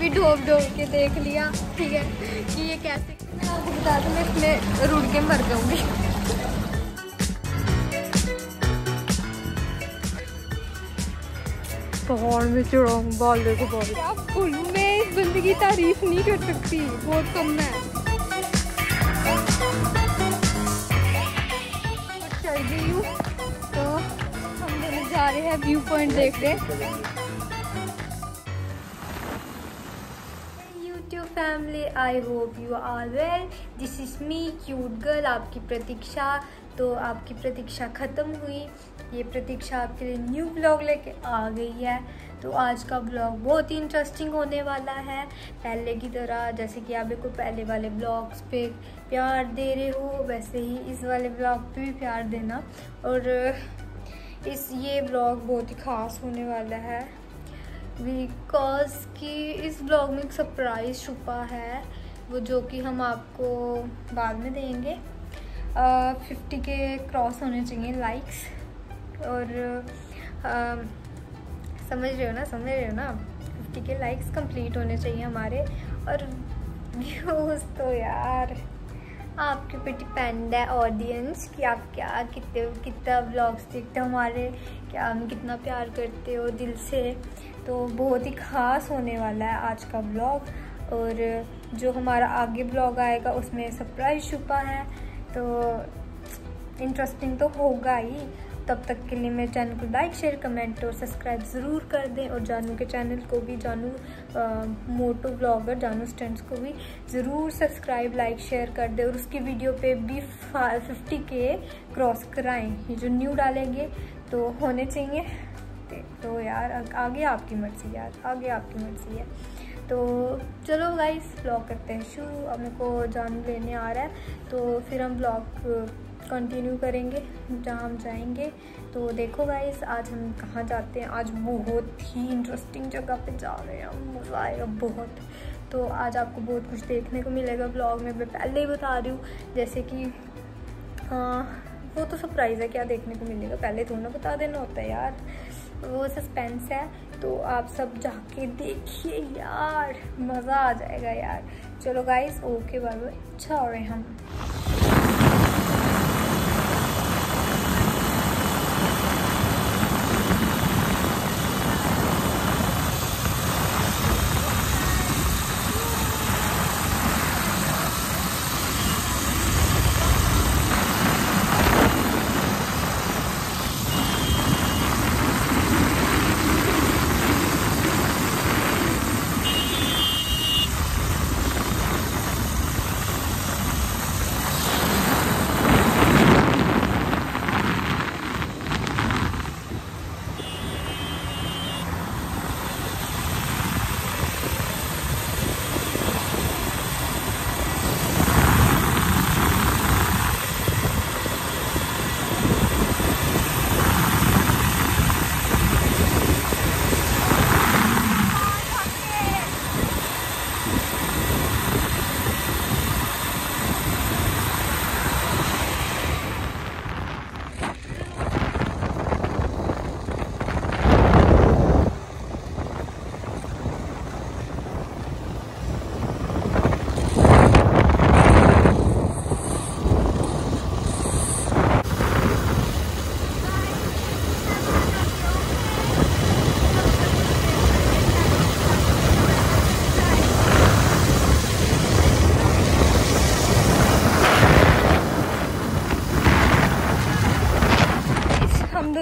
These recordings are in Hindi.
भी ढोब ढोब के देख लिया ठीक है? कि ये कैसे मैं आपको बता दूँ मैं इसमें रुड़ के मर जाऊँगी। पहाड़ में चढ़ाऊँ बाल देखो बाल। मैं इस बंदे की तारीफ़ नहीं कर सकती बहुत कम है। चढ़ गई हूँ तो हम दोनों जा रहे हैं व्यू पॉइंट देखने YouTube I hope you are well this is me, cute girl, आपकी प्रतीक्षा। तो आपकी प्रतीक्षा ख़त्म हुई। ये प्रतीक्षा आपके लिए न्यू ब्लॉग लेके आ गई है। तो आज का ब्लॉग बहुत ही इंटरेस्टिंग होने वाला है। पहले की तरह, जैसे कि आप को पहले वाले ब्लॉग्स पे प्यार दे रहे हो, वैसे ही इस वाले ब्लॉग पे भी प्यार देना। और इस ये ब्लॉग बहुत ही ख़ास होने वाला है। बिकॉज़ कि इस ब्लॉग में एक सरप्राइज़ छुपा है वो जो कि हम आपको बाद में देंगे। फिफ्टी के क्रॉस होने चाहिए लाइक्स और आ, समझ रहे हो ना समझ रहे हो ना? फिफ्टी के लाइक्स कंप्लीट होने चाहिए हमारे। और व्यूज़ तो यार आपके पे डिपेंड है ऑडियंस कि आप क्या कितने कितना ब्लॉग्स देखते हो हमारे क्या हम कितना प्यार करते हो दिल से। तो बहुत ही ख़ास होने वाला है आज का ब्लॉग और जो हमारा आगे ब्लॉग आएगा, उसमें सरप्राइज़ छुपा है। तो इंटरेस्टिंग तो होगा ही। तब तक के लिए मेरे चैनल को लाइक शेयर कमेंट और सब्सक्राइब ज़रूर कर दें। और जानू के चैनल को भी, जानू मोटो ब्लॉगर जानू स्टेंट्स को भी ज़रूर सब्सक्राइब लाइक शेयर कर दें। और उसकी वीडियो पे भी फिफ्टी के क्रॉस कराएँ। ये जो न्यू डालेंगे तो होने चाहिए। तो यार आगे आपकी मर्ज़ी यार, आगे आपकी मर्ज़ी है। तो चलो गाइस ब्लॉग करते हैं शुरू। अब मेरे को जान लेने आ रहा है तो फिर हम ब्लॉग कंटिन्यू करेंगे, जहाँ हम जाएँगे। तो देखो गाइस आज हम कहाँ जाते हैं? आज बहुत ही इंटरेस्टिंग जगह पे जा रहे हैं मज़ा आएगा बहुत। तो आज आपको बहुत कुछ देखने को मिलेगा ब्लॉग में। मैं पहले ही बता रही हूँ, जैसे कि हाँ वो तो सरप्राइज़ है, क्या देखने को मिलेगा? पहले थोड़ा ना बता देना होता है यार। वो सस्पेंस है तो आप सब जाके देखिए यार, मज़ा आ जाएगा यार। चलो गाइस ओके बाय बाय हो रहे हम।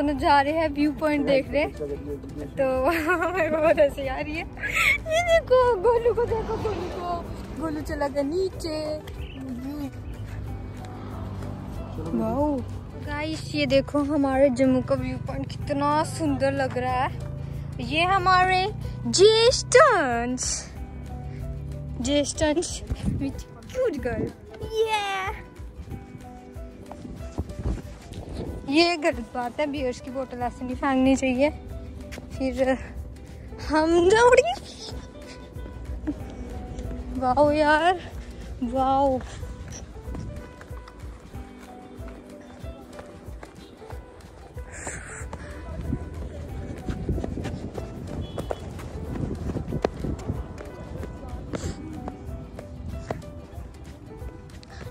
दोनों जा रहे हैं व्यू पॉइंट देख रहे तो मेरे बहुत हँसी आ रही है। ये देखो, गोलू को देखो, गोलू को। गोलू चला गया नीचे। गाइस ये देखो हमारे जम्मू का व्यू पॉइंट कितना सुंदर लग रहा है। ये हमारे जेस्टन्स जेस्टन्स विथ क्यूट गर्ल ये ये गलत बात है, बियर्स की बोतल ऐसे नहीं फेंकनी चाहिए। फिर, हम दौड़ी। वाओ यार वाह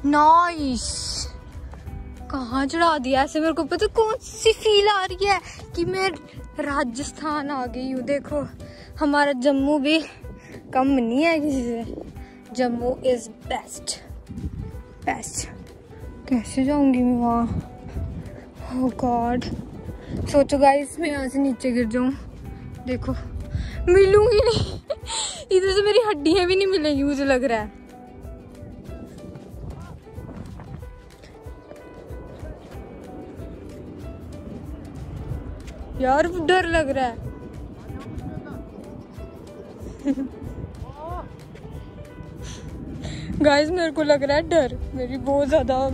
Nice. कहाँ चढ़ा दिया ऐसे? मेरे को पता कौन सी फील आ रही है कि मैं राजस्थान आ गई हूँ। देखो, हमारा जम्मू भी कम नहीं है किसी से। जम्मू इज़ बेस्ट बेस्ट कैसे जाऊँगी मैं वहाँ? Oh गॉड सोचो गाइस मैं यहाँ से नीचे गिर जाऊँ। देखो, मिलूँगी नहीं। इधर से मेरी हड्डियाँ भी नहीं मिलेंगी, मुझे लग रहा है। यार डर लग रहा है। गाइस मेरे को लग रहा है डर। मेरी बहुत ज़्यादा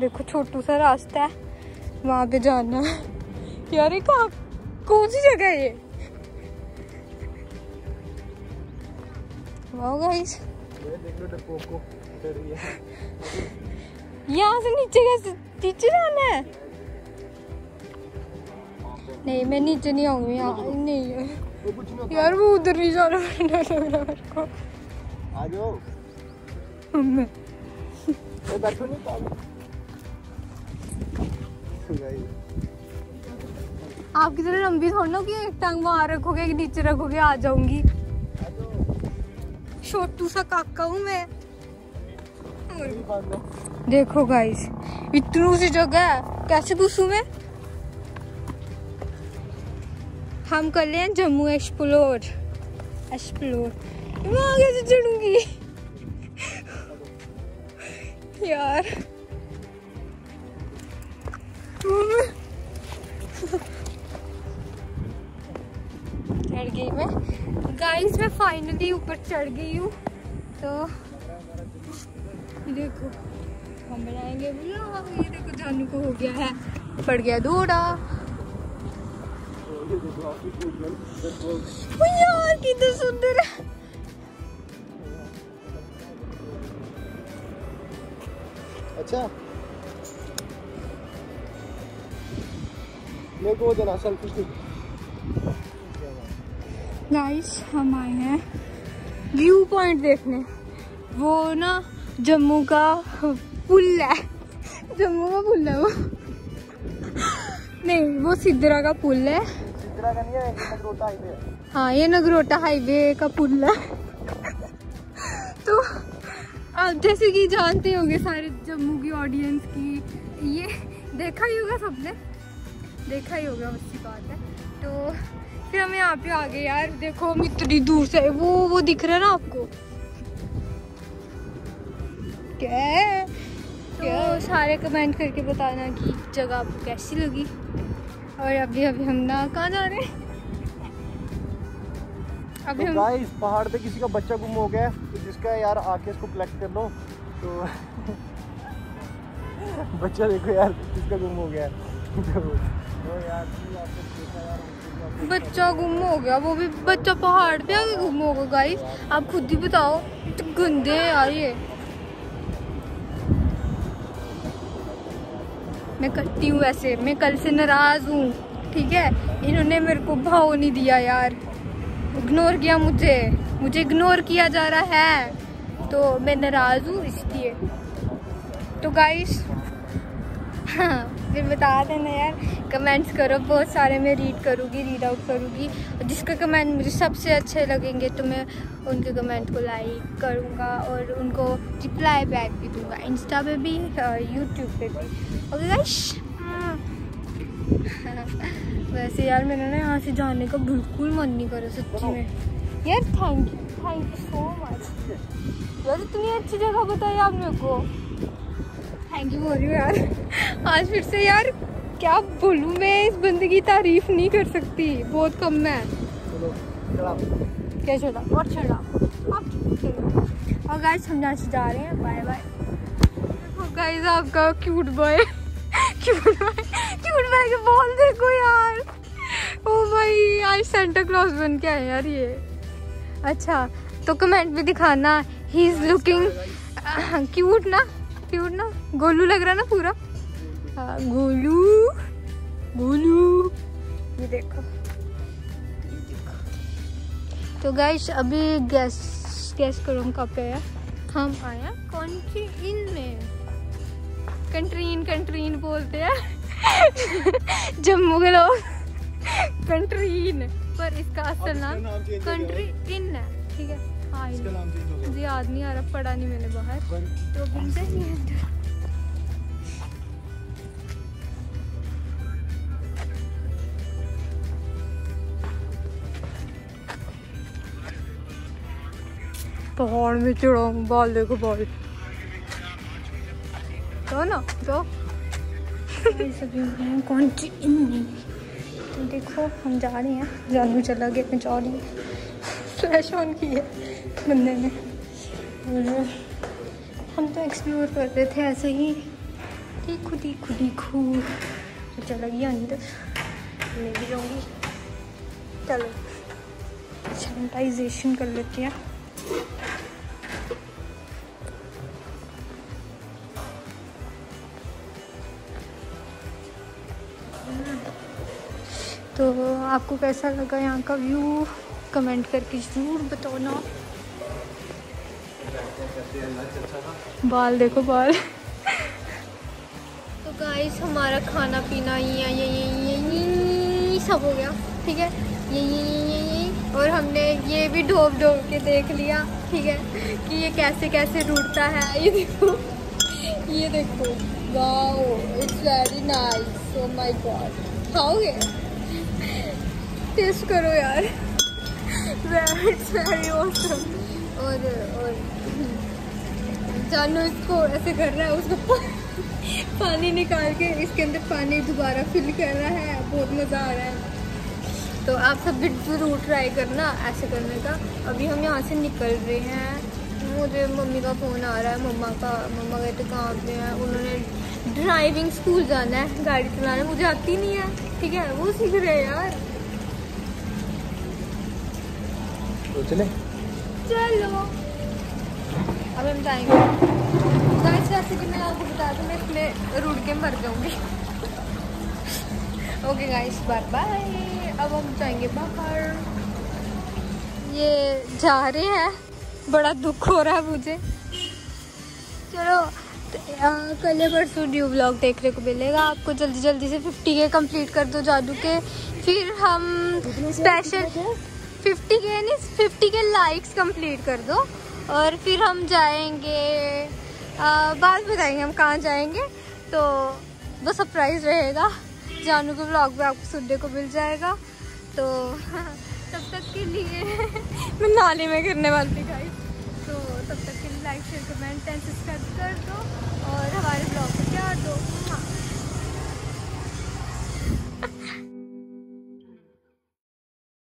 देखो, छोटू सा रास्ता है, वहाँ पे जाना। यार ये कहाँ कौन सी जगह है ये? वाह गाइस यहाँ से नीचे कैसे नीचे जाना है? नहीं मैं नीचे नहीं आऊँगी यहाँ। नहीं यार वो उधर नहीं जाना डर लग रहा मेरे को। आ जाओ। मैं बैठो नहीं आपकी तरह लंबी थोड़ी ना कि एक टांग वहाँ रखोगे एक नीचे रखोगे आ जाऊँगी। छोटू सा काका हूँ मैं। देखो गाइस इतनी सी जगह है। कैसे घुसू मैं? हम कर ले जम्मू एक्सप्लोर। एक्सप्लोर। वहाँ कैसे चढ़ूँगी यार। चढ़ गई मैं। गाइस मैं फाइनली ऊपर चढ़ गई हूँ। तो देखो, हम बनाएँगे ये देखो, जानू को हो गया है। पड़ गया दौड़ा यार कितना सुंदर है। अच्छा। मेरे को सेल्फी गाइस हम आए हैं व्यू पॉइंट देखने। वो ना जम्मू का पुल है। जम्मू का पुल है वो। नहीं वो सिद्धरा का पुल है। है नगरोटा हाईवे ये नगरोटा हाईवे का पुल है तो आप जैसे कि जानते होंगे सारे जम्मू की ऑडियंस की ये देखा ही होगा सबने? देखा ही होगा उसकी बात है। तो फिर हम यहाँ पे आ गए यार। देखो हम इतनी दूर से वो वो दिख रहा है ना आपको? क्या है? तो सारे कमेंट करके बताना कि जगह आपको कैसी लगी। और अभी अभी हम ना कहाँ जा रहे हैं? अभी तो हम गाइस पहाड़ पे किसी का बच्चा गुम हो गया है तो जिसका यार आके इसको कलेक्ट कर लो तो बच्चा देखो यार किसका गुम हो गया है। तो, तो यार यार बच्चा गुम हो गया वो भी बच्चा पहाड़ पे आके गुम होगा गाइस आप खुद ही बताओ तो गंदे हैं यार ये। मैं करती हूँ वैसे। मैं कल से नाराज़ हूँ, ठीक है? इन्होंने मेरे को भाव नहीं दिया यार। इग्नोर किया मुझे। मुझे इग्नोर किया जा रहा है। तो मैं नाराज़ हूँ इसलिए। तो गाइस हाँ। फिर बता देना यार कमेंट्स करो, बहुत सारे मैं रीड करूँगी रीड आउट करूँगी। और जिसका कमेंट मुझे सबसे अच्छे लगेंगे तो मैं उनके कमेंट को लाइक करूँगा और उनको रिप्लाई बैक भी दूँगा इंस्टा पे भी यूट्यूब पे भी। ओके गाइस वैसे यार मेरा ना यहाँ से जाने का बिल्कुल मन नहीं कर सच्ची में। यार thank you thank you so much यार इतनी अच्छी जगह बताई आप मेरे को। थैंक यू बोल रही हूँ यार। आज फिर से यार क्या बोलूँ मैं इस बंदे की तारीफ़ नहीं कर सकती। बहुत कम चला क्या चला और चला और गाइस हम यहाँ से जा रहे हैं। बाय बाय देखो गाइस आपका cute boy cute boy cute boy के बॉल देखो यार। ओ भाई आज सेंटा क्लॉज बन के आए यार ये। अच्छा तो कमेंट में दिखाना। ही इज़ लुकिंग क्यूट ना? क्यूट ना? गोलू लग रहा ना पूरा? हाँ, गोलू। गोलू। ये देखो। ये देखो। तो गाइस अभी गैस गैस करो हम कहाँ पे है? हम आया कौन सी इन में। कंट्रीन कंट्रीन बोलते हैं। जम्मू के लोग। कंट्रीन पर इसका असल नाम कंट्री इन है ठीक है? याद नहीं आ रहा पढ़ा नहीं मैंने बाहर। तो घूमते नहीं पहाड़ में चढ़ो बाल देखो बाल। तो ना तो कौन सी तो देखो हम जा रहे हैं। जानू चला गया मैं जा रही हूँ। फ्लैश ऑन की है बंदे ने। और हम तो एक्सप्लोर कर रहे थे ऐसे ही कि खुद ही तो चला गया अंदर। मैं भी जाऊँगी। चलो। सैनिटाइजेशन कर लेते हैं। तो आपको कैसा लगा यहाँ का व्यू कमेंट करके ज़रूर बताना बाल देखो बाल तो गाइस हमारा खाना पीना ये ये ये ये सब हो गया ठीक है ये ये ये ये और हमने ये भी ढोब ढोब के देख लिया ठीक है कि ये कैसे कैसे रूटता है ये देखो ये देखो wow it's very nice oh my god खाओगे टेस्ट करो यार इट्स वेरी ऑसम और और, जानू इसको ऐसे कर रहा है, उसको पानी निकाल के इसके अंदर पानी दोबारा फिल कर रहा है, बहुत मज़ा आ रहा है। तो आप सब भी ज़रूर ट्राई करना ऐसे करने का। अभी हम यहाँ से निकल रहे हैं। मुझे मम्मी का फ़ोन आ रहा है, मम्मा का, मम्मा कहते कहाँ पे हैं। उन्होंने ड्राइविंग स्कूल जाना है, गाड़ी चलाना। मुझे आती नहीं है, ठीक है? वो सीख रहे हैं यार। तो चले। चलो। अब हम जाएँगे। गाइस जैसे कि मैं आपको बता दूँ मैं इसमें रुड़ के मर जाऊँगी। ओके गाइस बाय बाय अब हम जाएँगे बाहर। ये जा रहे हैं। बड़ा दुख हो रहा है मुझे। चलो तो, कल परसों न्यू ब्लॉग देखने को मिलेगा आपको। जल्दी जल्दी से 50 के कंप्लीट कर दो जादू के। फिर हम स्पेशल 50 के नहीं 50 के लाइक्स कंप्लीट कर दो। और फिर हम जाएँगे आ, बाद बताएँगे हम कहाँ जाएँगे। तो वो सरप्राइज़ रहेगा। जानू के ब्लॉग में आपको सुनने को मिल जाएगा। तो तब तक के लिए मैं नाले में गिरने वाली थी गाइस तो तब तक के लिए like share comment and subscribe कर दो। और हमारे ब्लॉग को प्यार दो। हाँ।